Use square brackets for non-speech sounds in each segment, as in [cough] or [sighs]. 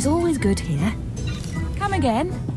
Company's always good here. Come again.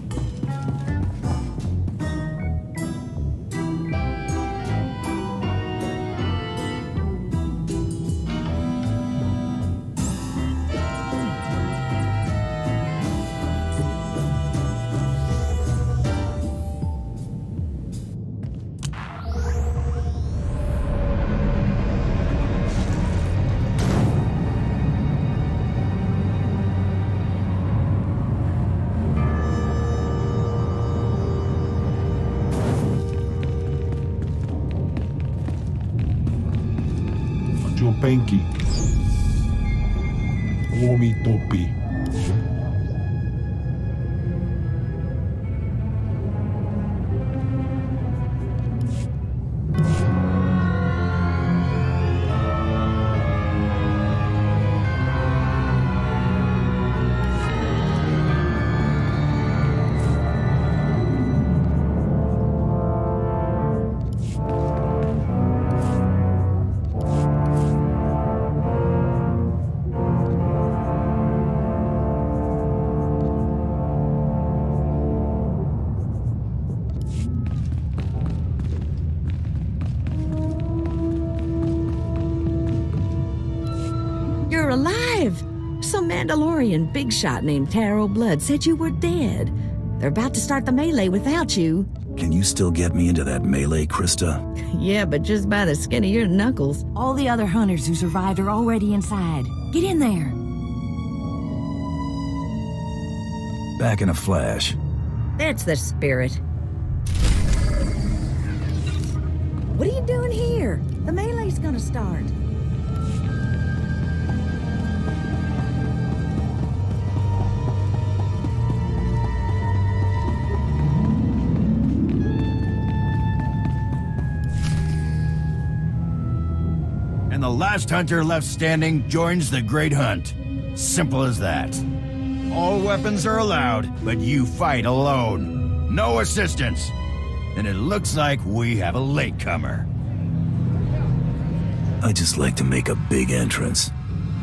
Frank Mandalorian big shot named Tarro Blood said you were dead. They're about to start the melee without you. Can you still get me into that melee, Krista? [laughs] Yeah, but just by the skin of your knuckles. All the other hunters who survived are already inside. Get in there. Back in a flash. That's the spirit. What are you doing here? The melee's gonna start. Last hunter left standing joins the Great Hunt. Simple as that. All weapons are allowed, but you fight alone. No assistance. And it looks like we have a latecomer. I just like to make a big entrance.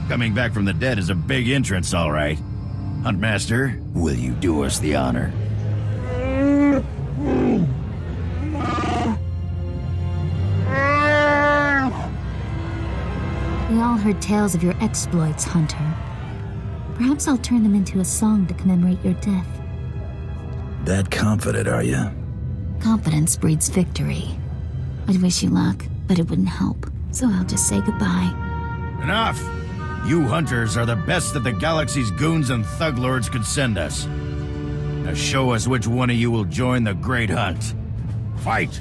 Coming back from the dead is a big entrance, all right. Huntmaster, will you do us the honor? We all heard tales of your exploits, Hunter. Perhaps I'll turn them into a song to commemorate your death. That confident, are you? Confidence breeds victory. I'd wish you luck, but it wouldn't help. So I'll just say goodbye. Enough! You hunters are the best that the galaxy's goons and thug lords could send us. Now show us which one of you will join the Great Hunt. Fight!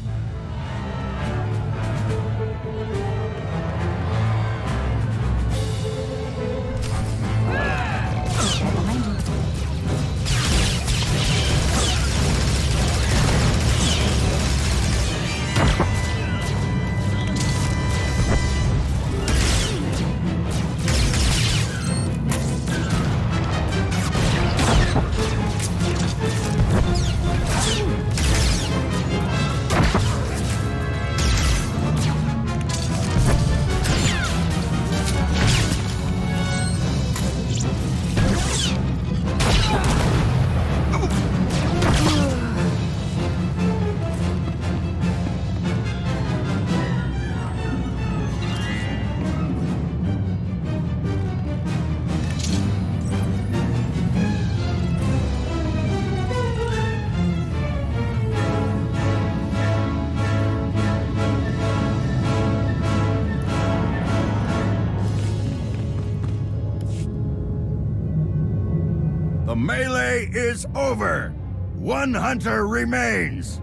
Melee is over. One hunter remains.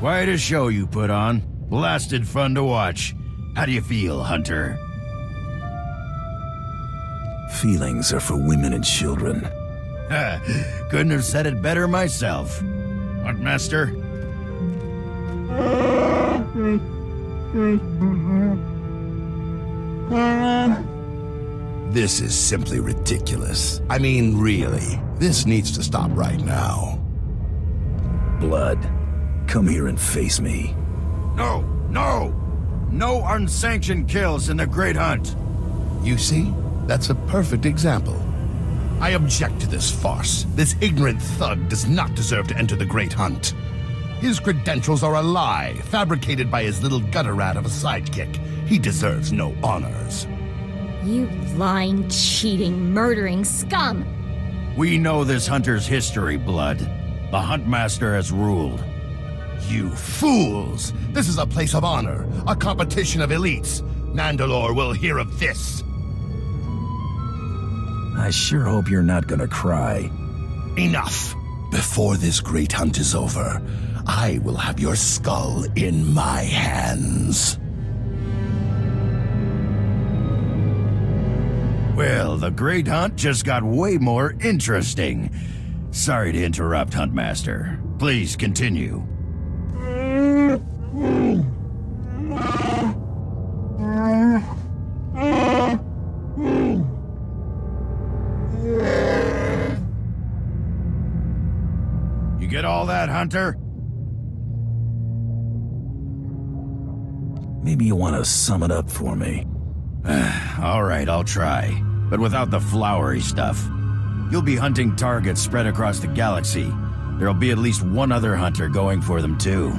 Quite a show you put on. Blasted fun to watch. How do you feel, Hunter? Feelings are for women and children. Couldn't have said it better myself. Huntmaster? [laughs] This is simply ridiculous. I mean, really. This needs to stop right now. Blood, come here and face me. No, No! No unsanctioned kills in the Great Hunt. You see? That's a perfect example. I object to this farce. This ignorant thug does not deserve to enter the Great Hunt. His credentials are a lie, fabricated by his little gutter rat of a sidekick. He deserves no honors. You lying, cheating, murdering scum! We know this hunter's history, Blood. The Huntmaster has ruled. You fools! This is a place of honor, a competition of elites. Mandalore will hear of this. I sure hope you're not gonna cry. Enough! Before this great hunt is over, I will have your skull in my hands. Well, the Great Hunt just got way more interesting. Sorry to interrupt, Huntmaster. Please continue. You get all that, Hunter? Maybe you want to sum it up for me. [sighs] All right, I'll try. But without the flowery stuff. You'll be hunting targets spread across the galaxy. There'll be at least one other hunter going for them, too.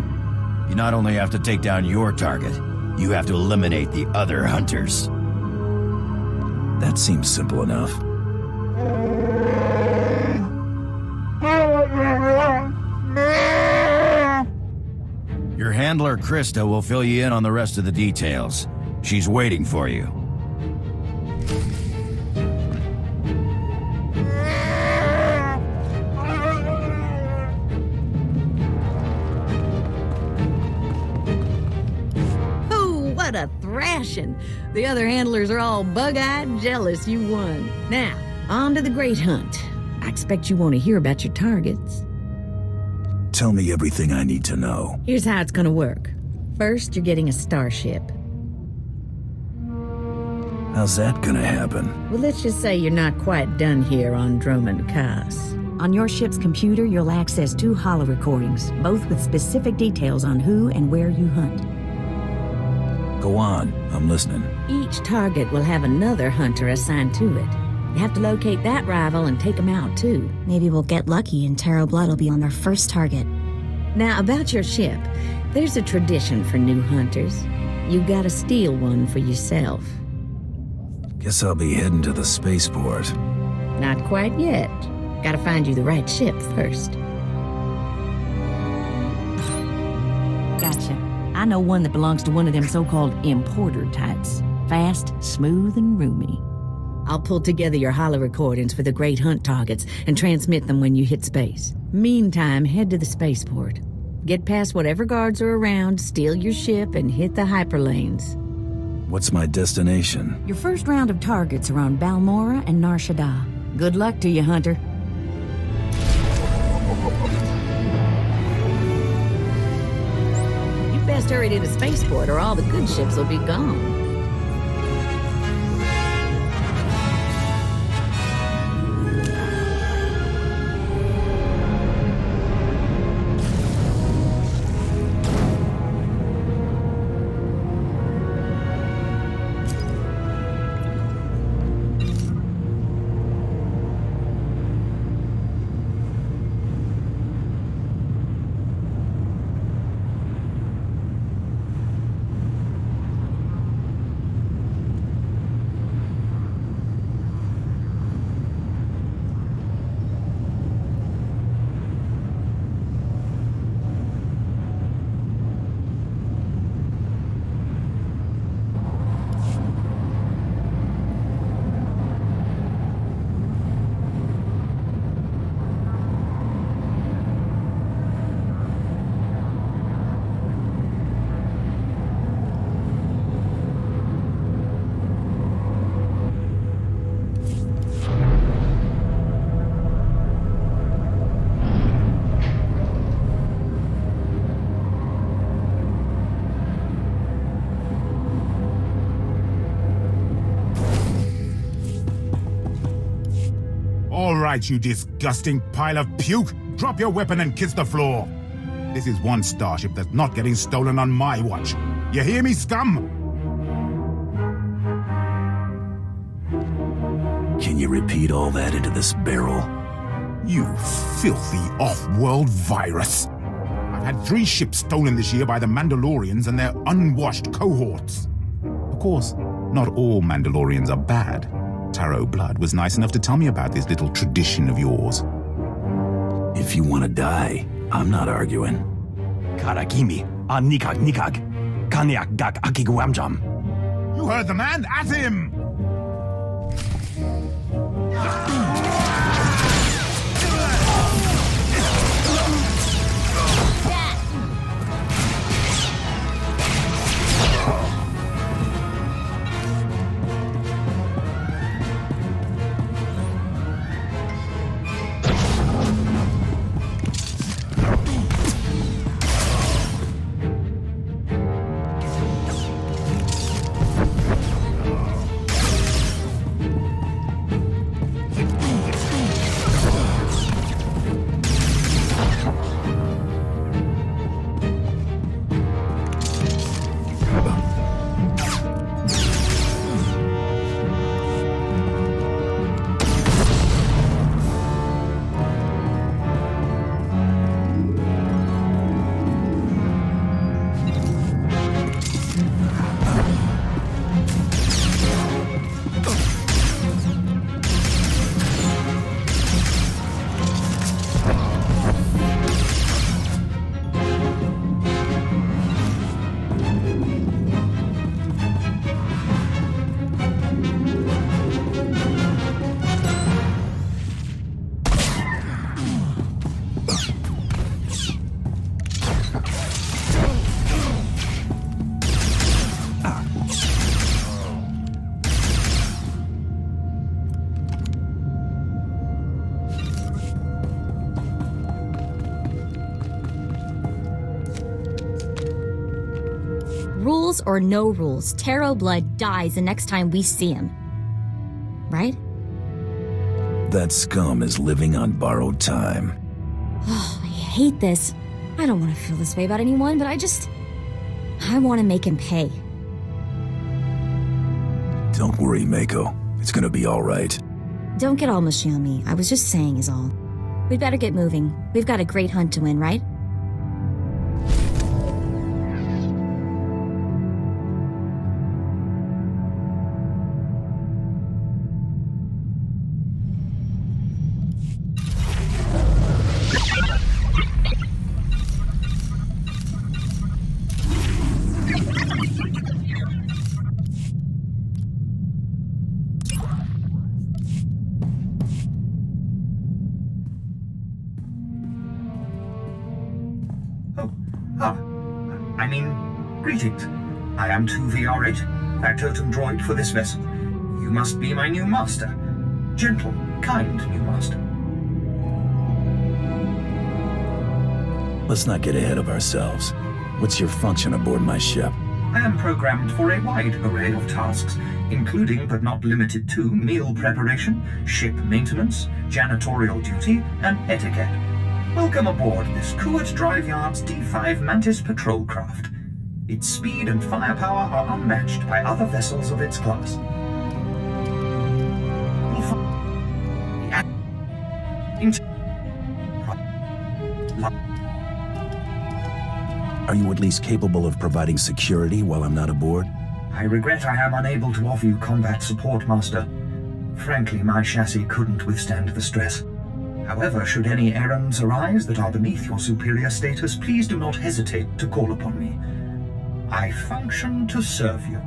You not only have to take down your target, you have to eliminate the other hunters. That seems simple enough. Handler, Krista, will fill you in on the rest of the details. She's waiting for you. Oh, what a thrashing! The other handlers are all bug eyed jealous you won. Now, on to the Great Hunt. I expect you want to hear about your targets. Tell me everything I need to know. Here's how it's gonna work. First, you're getting a starship. How's that gonna happen? Well, let's just say you're not quite done here on Dromund Kaas. On your ship's computer, you'll access two holo recordings, both with specific details on who and where you hunt. Go on, I'm listening. Each target will have another hunter assigned to it. You have to locate that rival and take him out, too. Maybe we'll get lucky and Tarro Blood will be on their first target. Now, about your ship, there's a tradition for new hunters. You gotta steal one for yourself. Guess I'll be heading to the spaceport. Not quite yet. Gotta find you the right ship first. Gotcha. I know one that belongs to one of them so-called importer types. Fast, smooth, and roomy. I'll pull together your holo recordings for the Great Hunt targets and transmit them when you hit space. Meantime, head to the spaceport. Get past whatever guards are around, steal your ship, and hit the hyperlanes. What's my destination? Your first round of targets are on Balmorra and Nar Shaddaa. Good luck to you, Hunter. You best hurry to the spaceport or all the good ships will be gone. All right, you disgusting pile of puke. Drop your weapon and kiss the floor. This is one starship that's not getting stolen on my watch. You hear me, scum? Can you repeat all that into this barrel? You filthy off-world virus. I've had three ships stolen this year by the Mandalorians and their unwashed cohorts. Of course, not all Mandalorians are bad. Tarro Blood was nice enough to tell me about this little tradition of yours. If you want to die, I'm not arguing. Karakimi, Anikag Nikag, Kanyak Gak Akiguamjam. You heard the man, at him! Or no rules, Tarro Blood dies the next time we see him. Right? That scum is living on borrowed time. Oh, [sighs] I hate this. I don't want to feel this way about anyone, but I just. I want to make him pay. Don't worry, Mako. It's gonna be alright. Don't get all mushy on me. I was just saying, is all. We'd better get moving. We've got a great hunt to win, right? R8, that totem droid for this vessel. You must be my new master. Gentle, kind new master. Let's not get ahead of ourselves. What's your function aboard my ship? I am programmed for a wide array of tasks, including but not limited to meal preparation, ship maintenance, janitorial duty, and etiquette. Welcome aboard this Kuat Drive Yard's D5 Mantis patrol craft. Its speed and firepower are unmatched by other vessels of its class. You'll find the ac- int- Are you at least capable of providing security while I'm not aboard? I regret I am unable to offer you combat support, Master. Frankly, my chassis couldn't withstand the stress. However, should any errands arise that are beneath your superior status, please do not hesitate to call upon me. I function to serve you.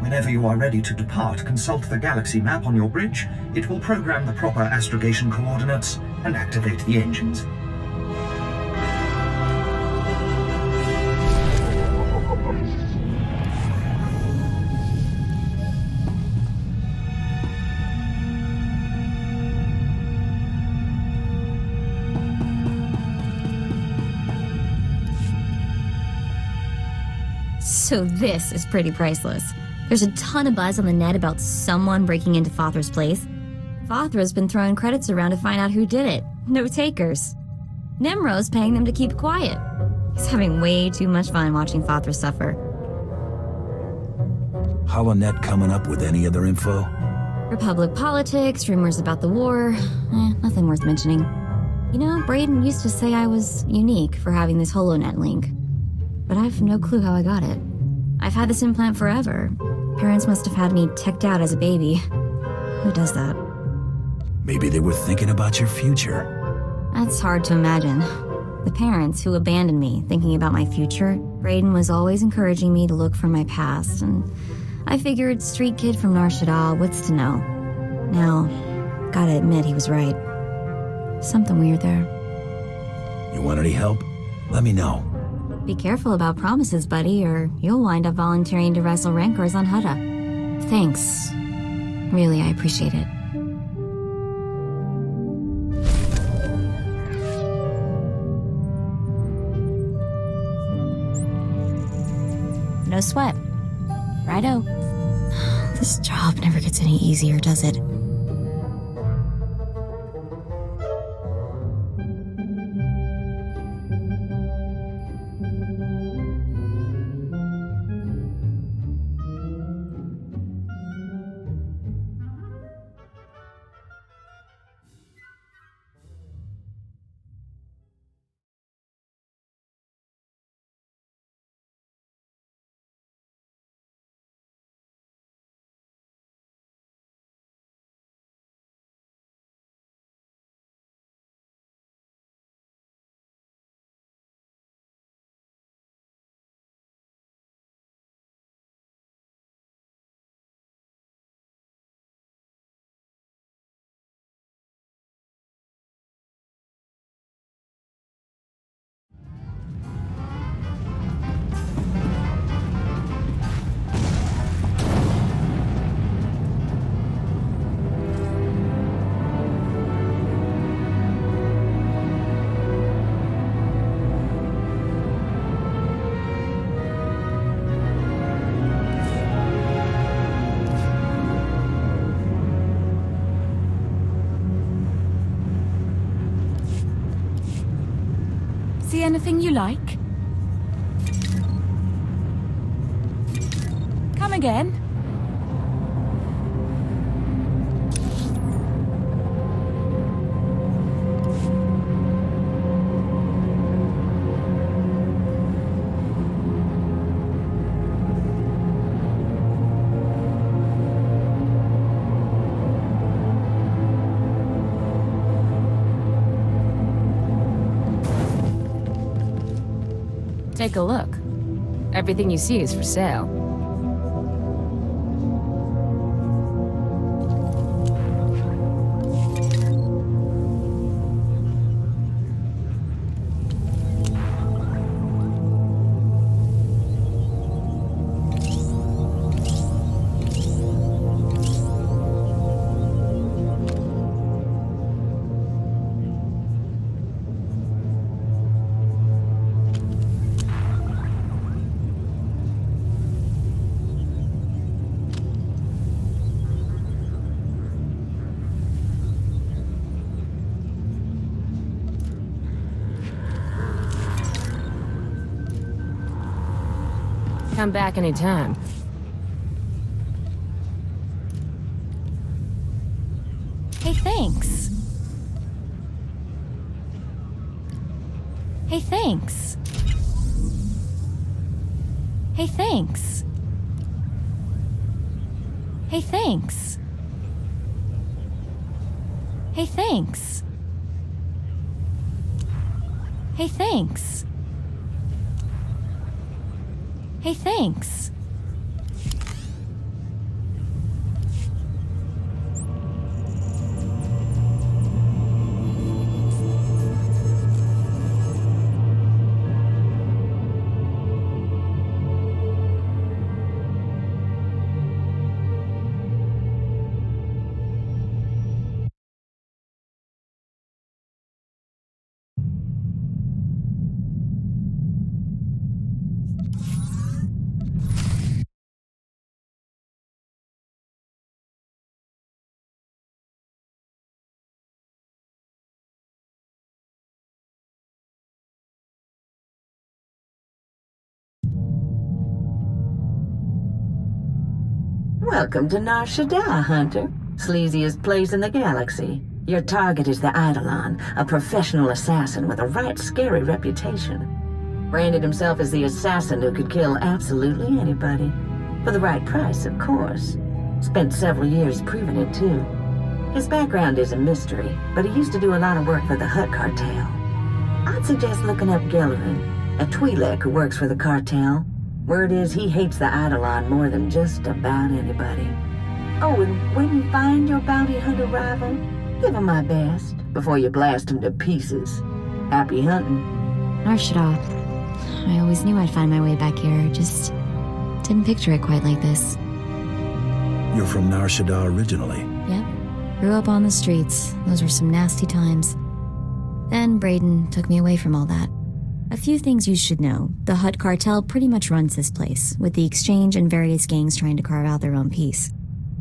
Whenever you are ready to depart, consult the galaxy map on your bridge. It will program the proper astrogation coordinates and activate the engines. So this is pretty priceless. There's a ton of buzz on the net about someone breaking into Fothra's place. Fothra's been throwing credits around to find out who did it. No takers. Nemro's paying them to keep quiet. He's having way too much fun watching Fothra suffer. HoloNet coming up with any other info? Republic politics, rumors about the war. Eh, nothing worth mentioning. You know, Braden used to say I was unique for having this HoloNet link. But I've no clue how I got it. I've had this implant forever. Parents must have had me teched out as a baby. Who does that? Maybe they were thinking about your future. That's hard to imagine. The parents who abandoned me thinking about my future, Braden was always encouraging me to look for my past, and I figured street kid from Nar Shaddaa, what's to know? Now, gotta admit he was right. Something weird there. You want any help? Let me know. Be careful about promises, buddy, or you'll wind up volunteering to wrestle Rancors on Hutta. Thanks. Really, I appreciate it. No sweat. Righto. [sighs] This job never gets any easier, does it? Anything you like? Come again? Take a look. Everything you see is for sale. Come back anytime. Hey, thanks. Hey, thanks. Welcome to Nar Shaddaa, Hunter. Sleaziest place in the galaxy. Your target is the Eidolon, a professional assassin with a right scary reputation. Branded himself as the assassin who could kill absolutely anybody. For the right price, of course. Spent several years proving it, too. His background is a mystery, but he used to do a lot of work for the Hutt cartel. I'd suggest looking up Gellerin, a Twi'lek who works for the cartel. Word is he hates the Eidolon more than just about anybody. Oh, and when you find your bounty hunter rival, give him my best before you blast him to pieces. Happy hunting. Nar Shaddaa. I always knew I'd find my way back here, just didn't picture it quite like this. You're from Nar Shaddaa originally. Yep. Grew up on the streets. Those were some nasty times. Then Braden took me away from all that. A few things you should know. The Hutt cartel pretty much runs this place, with the Exchange and various gangs trying to carve out their own piece.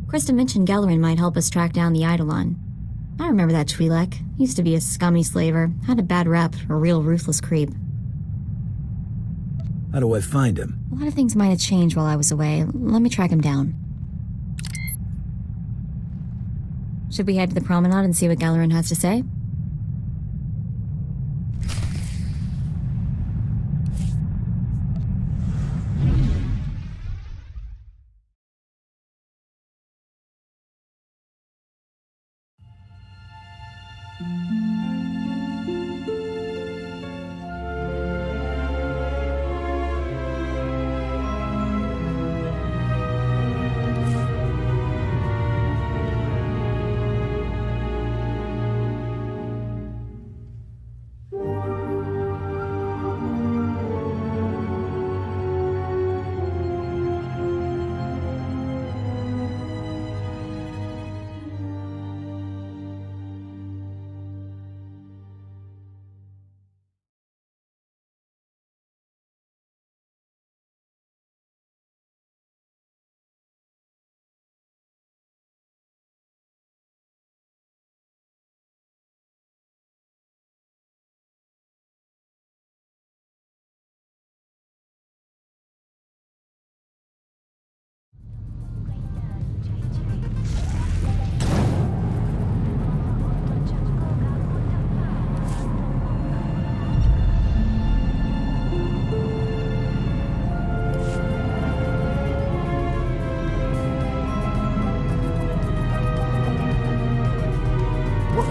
Krista mentioned Gellerin might help us track down the Eidolon. I remember that Twi'lek. Used to be a scummy slaver, had a bad rep, a real ruthless creep. How do I find him? A lot of things might have changed while I was away. Let me track him down. Should we head to the promenade and see what Gellerin has to say?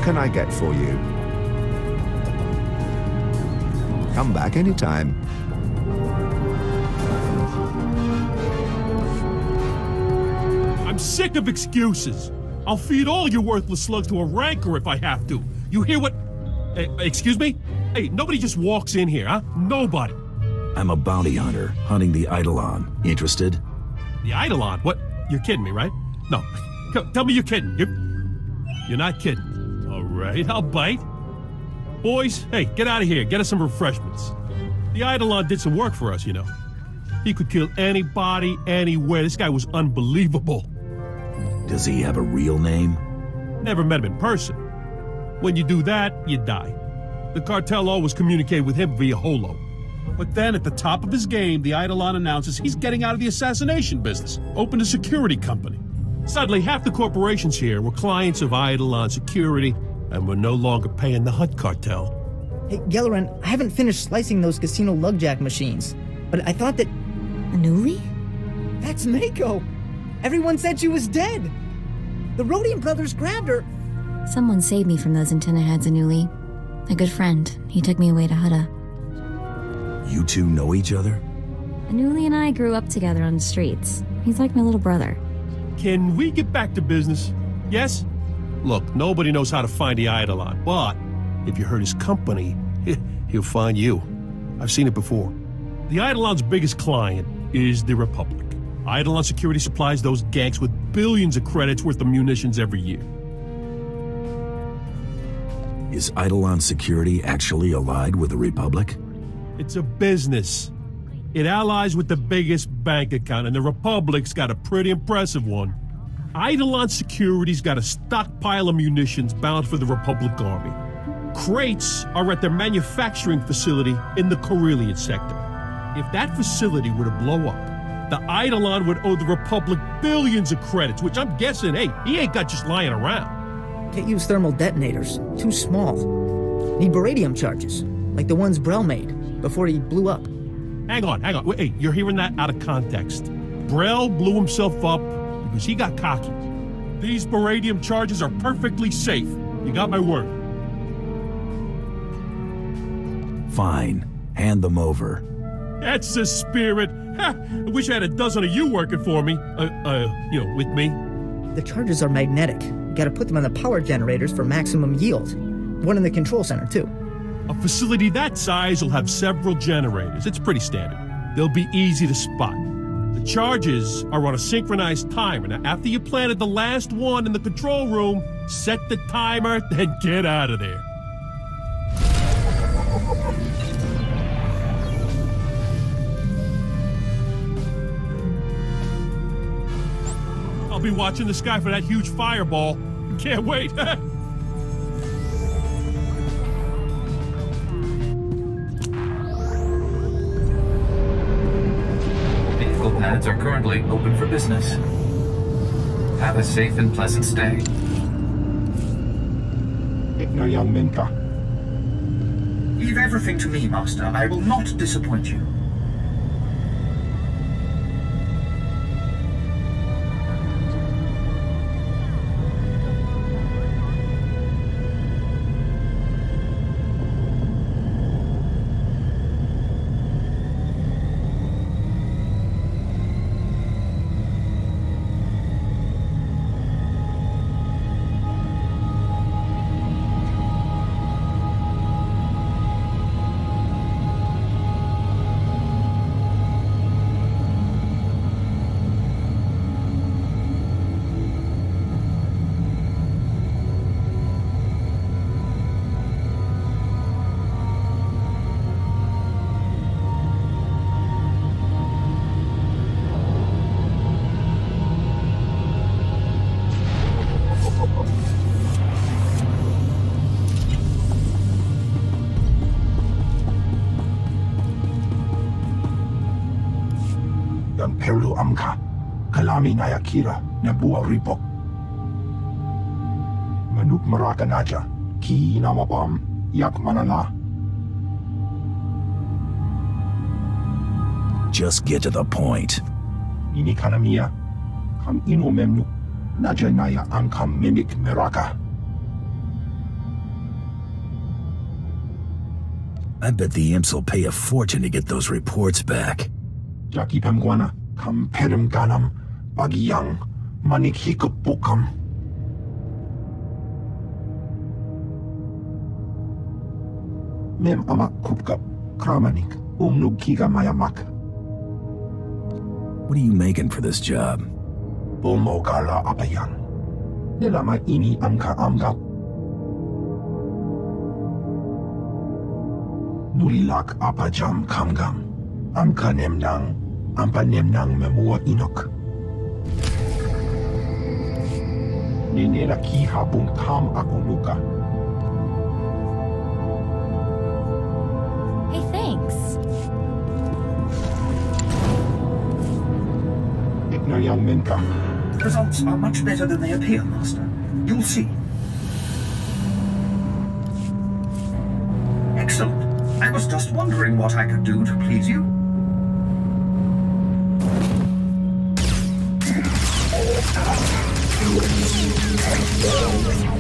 Can I get for you? Come back anytime. I'm sick of excuses. I'll feed all you worthless slugs to a rancor if I have to. You hear what? Eh, excuse me? Hey, nobody just walks in here, huh? Nobody. I'm a bounty hunter, hunting the Eidolon. Interested? The Eidolon? What? You're kidding me, right? No. C- tell me you're kidding. You're, you're not kidding. Right, I'll bite. Boys, hey, get out of here. Get us some refreshments. The Eidolon did some work for us, you know. He could kill anybody, anywhere. This guy was unbelievable. Does he have a real name? Never met him in person. When you do that, you die. The cartel always communicated with him via holo. But then at the top of his game, the Eidolon announces he's getting out of the assassination business, opened a security company. Suddenly, half the corporations here were clients of Eidolon Security and we're no longer paying the Hutt cartel. Hey, Gellerin, I haven't finished slicing those casino lugjack machines, but I thought that. Anuli? That's Mako! Everyone said she was dead! The Rodian brothers grabbed her. Someone saved me from those antenna heads, Anuli. A good friend. He took me away to Hutta. You two know each other? Anuli and I grew up together on the streets. He's like my little brother. Can we get back to business? Yes? Look, nobody knows how to find the Eidolon, but if you hurt his company, [laughs] he'll find you. I've seen it before. The Eidolon's biggest client is the Republic. Eidolon Security supplies those gangs with billions of credits worth of munitions every year. Is Eidolon Security actually allied with the Republic? It's a business. It allies with the biggest bank account, and the Republic's got a pretty impressive one. Eidolon Security's got a stockpile of munitions bound for the Republic Army. Crates are at their manufacturing facility in the Corellian sector. If that facility were to blow up, the Eidolon would owe the Republic billions of credits, which I'm guessing, hey, he ain't got just lying around. Can't use thermal detonators. Too small. Need baradium charges, like the ones Brel made before he blew up. Hang on, hang on. Wait, hey, you're hearing that out of context. Brel blew himself up because he got cocky. These baradium charges are perfectly safe. You got my word. Fine. Hand them over. That's the spirit. Ha, I wish I had a dozen of you working for me. Uh, uh, you know, with me. The charges are magnetic. Gotta put them on the power generators for maximum yield. One in the control center, too. A facility that size will have several generators. It's pretty standard. They'll be easy to spot. The charges are on a synchronized timer. Now, after you planted the last one in the control room, set the timer, [laughs] then get out of there. I'll be watching the sky for that huge fireball. [laughs] Can't wait. [laughs] Vehicle are currently open for business. Have a safe and pleasant stay. Leave everything to me, Master. I will not disappoint you. Amka, Kalami Nayakira, Nabua Ripok. Manuk Marakanaja, Ki Namabam, Yak Manana. Just get to the point. Ini Kanamia, Kam Ino Memnu, Naja Naya Ankam Mimik Meraka. I bet the imps will pay a fortune to get those reports back. Jaki Pemguana, Kam Perim Ganam, Bagiang, Manik Hikupukam. Mem Amak Kupkap, Kramanik, Umnuk Kiga Mayamak. What are you making for this job? Bulmo Gala Apayang. Nilama Ini Amka Amgap. Nulilak Apajam Kamgam. Amka Nemnang. Ampa Nemnang Memua Inok. Ninela Kiha Bung Kam Akunuka. Hey, thanks. Ignayang Minka. The results are much better than they appear, Master. You'll see. Excellent. I was just wondering what I could do to please you. The way.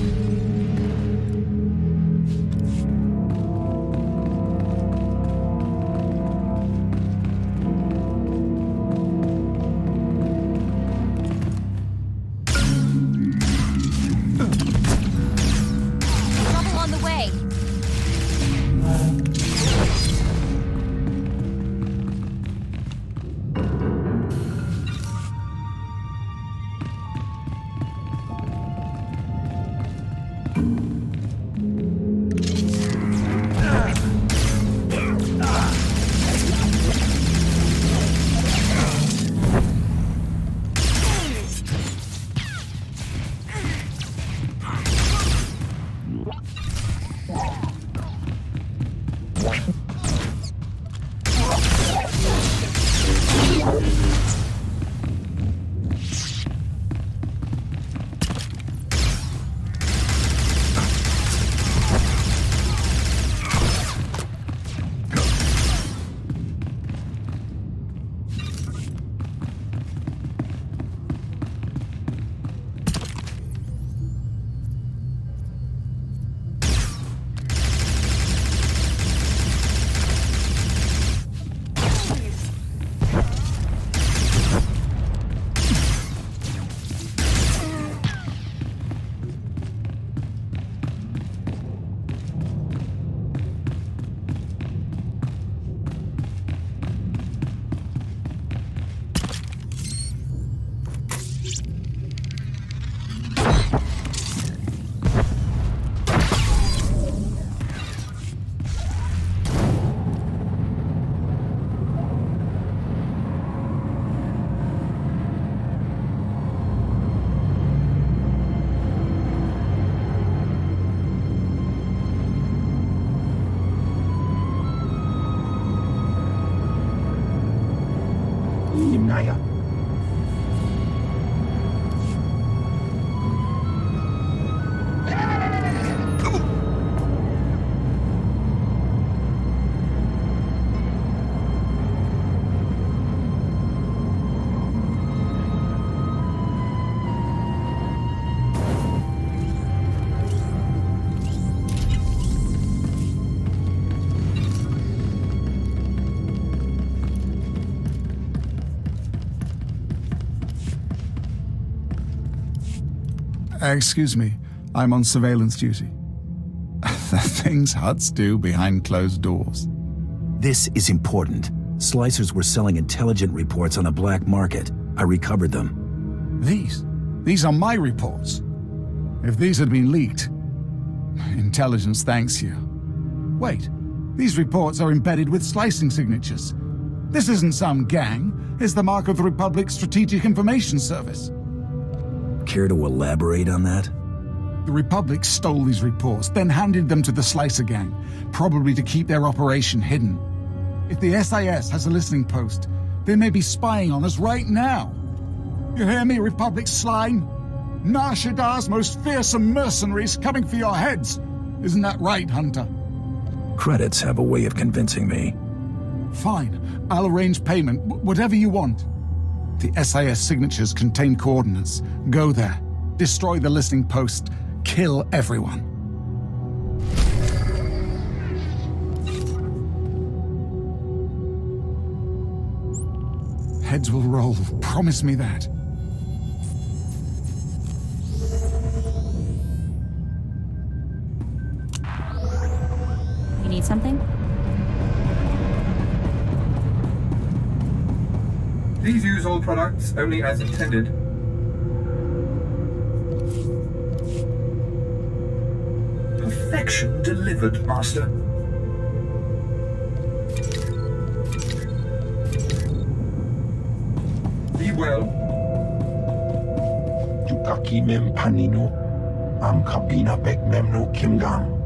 Uh, excuse me, I'm on surveillance duty. [laughs] the things Hutts do behind closed doors. This is important. Slicers were selling intelligent reports on a black market. I recovered them. These? These are my reports. If these had been leaked, intelligence thanks you. Wait, these reports are embedded with slicing signatures. This isn't some gang, it's the mark of the Republic's Strategic Information Service. Care to elaborate on that? The Republic stole these reports, then handed them to the Slicer Gang, probably to keep their operation hidden. If the SIS has a listening post, they may be spying on us right now. You hear me, Republic slime? Nar Shaddaa's most fearsome mercenaries coming for your heads. Isn't that right, Hunter? Credits have a way of convincing me. Fine. I'll arrange payment, whatever you want. The SIS signatures contain coordinates. Go there. Destroy the listening post. Kill everyone. Heads will roll. Promise me that. You need something? Please use all products only as intended. Perfection delivered, Master. Be well. Yukaki mem panino. Am kabina bek memno kimgang.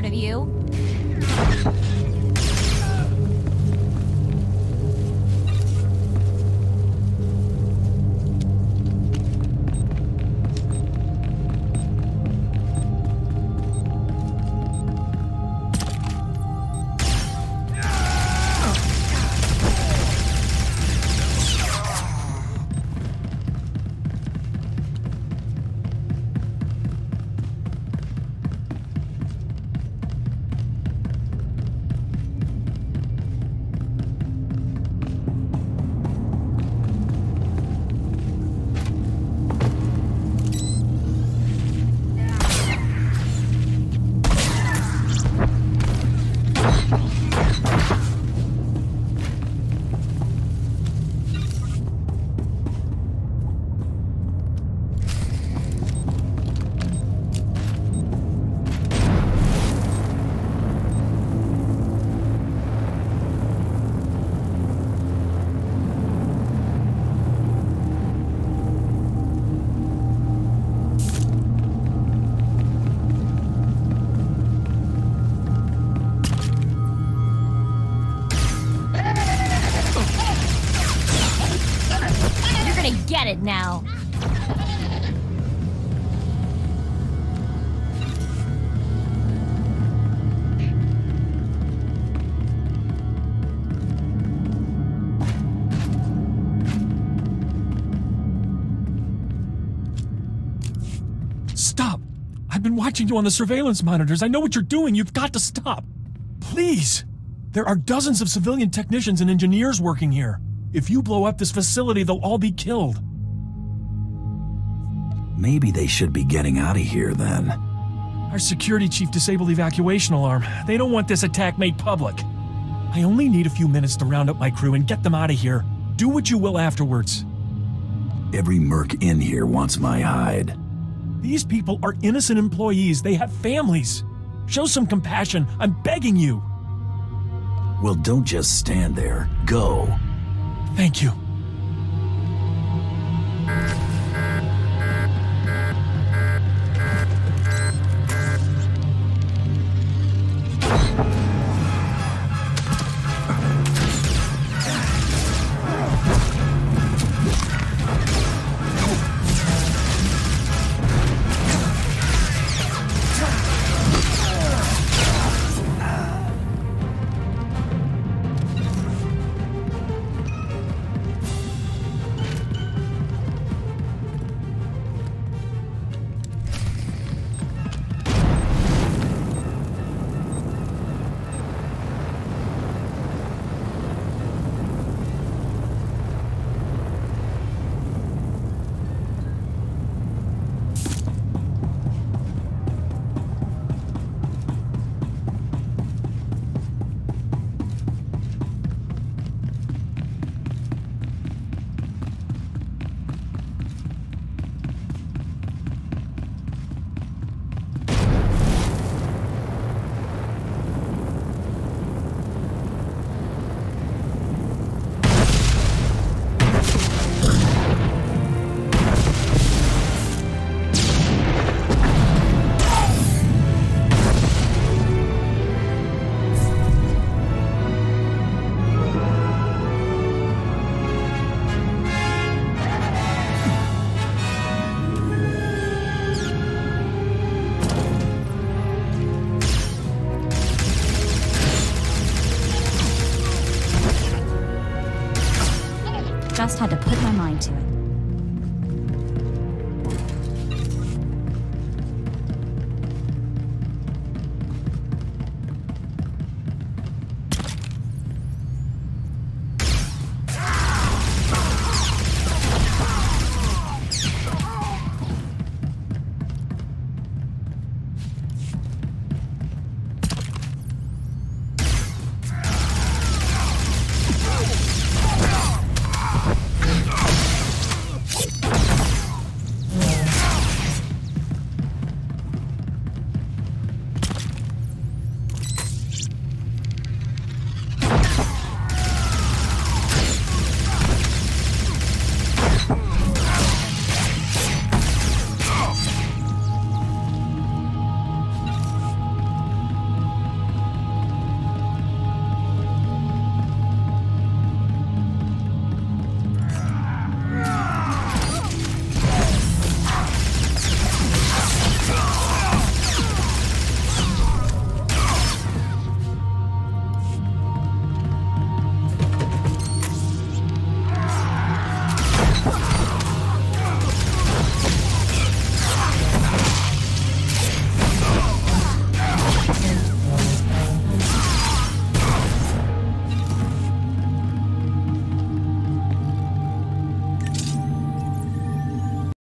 Scared of you. You're get it now. Stop! I've been watching you on the surveillance monitors. I know what you're doing. You've got to stop. Please! There are dozens of civilian technicians and engineers working here. If you blow up this facility, they'll all be killed. Maybe they should be getting out of here then. Our security chief disabled the evacuation alarm. They don't want this attack made public. I only need a few minutes to round up my crew and get them out of here. Do what you will afterwards. Every merc in here wants my hide. These people are innocent employees. They have families. Show some compassion. I'm begging you. Well, don't just stand there. Go. Thank you.